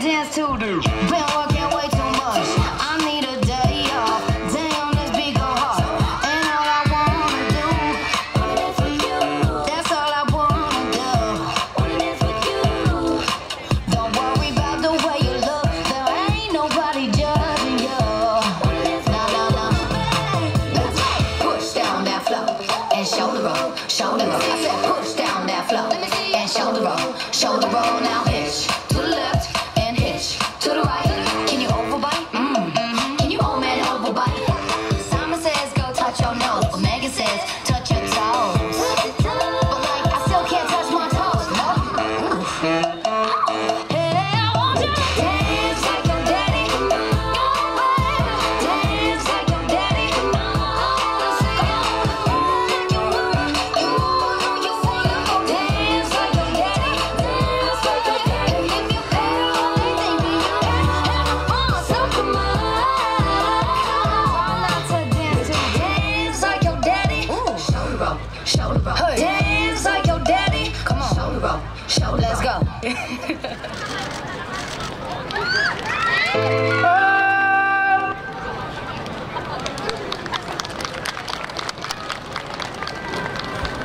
do. Been working way too much. I need a day off. Damn, this beat go hard. And all I wanna do, that's all I wanna do. Don't worry about the way you look. There ain't nobody judging you. No, no, no. Let's push down that flow and shoulder roll, shoulder roll. I said push down that flow and shoulder roll, shoulder roll. Now hitch shoulder roll. Dance like your daddy. Come on. Shoulder roll, shoulder. Let's go.